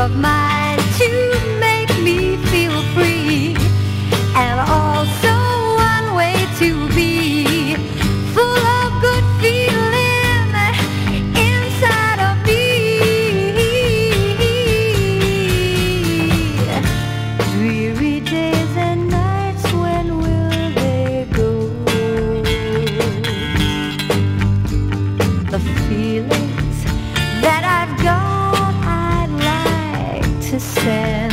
of my the sand.